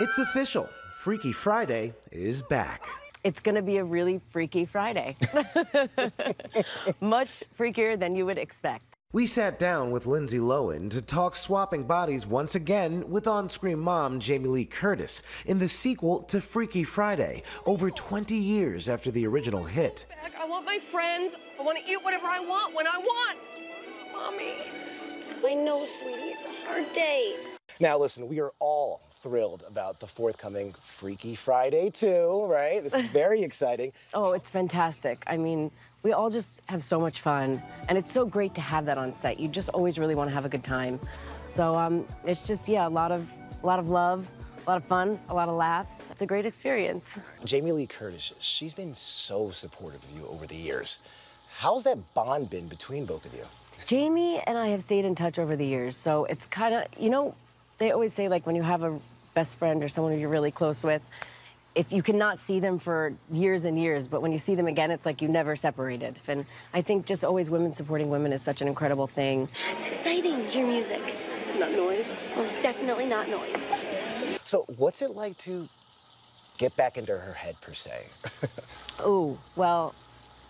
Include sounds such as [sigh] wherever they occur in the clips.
It's official. Freaky Friday is back. It's going to be a really freaky Friday. [laughs] Much freakier than you would expect. We sat down with Lindsay Lohan to talk swapping bodies once again with on screen mom Jamie Lee Curtis in the sequel to Freaky Friday, over 20 years after the original hit. I want my friends. I want to eat whatever I want when I want. Mommy. I know, sweetie. It's a hard day. Now, listen, we are all thrilled about the forthcoming Freaky Friday, too, right? This is [laughs] very exciting. Oh, it's fantastic. I mean, we all just have so much fun, and it's so great to have that on set. You just always really want to have a good time. So um, it's just, yeah, a lot of, a lot of love, a lot of fun, a lot of laughs. It's a great experience. Jamie Lee Curtis, she's been so supportive of you over the years. How's that bond been between both of you? Jamie and I have stayed in touch over the years, so it's kind of, you know, they always say like when you have a best friend or someone who you're really close with, if you cannot see them for years and years, but when you see them again, it's like you never separated. And I think just always women supporting women is such an incredible thing. It's exciting. Hear music. It's not noise. Most definitely not noise. So, what's it like to get back into her head, per se? [laughs] Oh, well,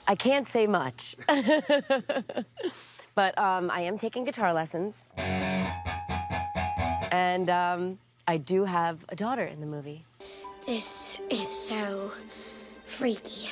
I can't say much. [laughs] but um, I am taking guitar lessons. And um, I do have a daughter in the movie. This is so freaky.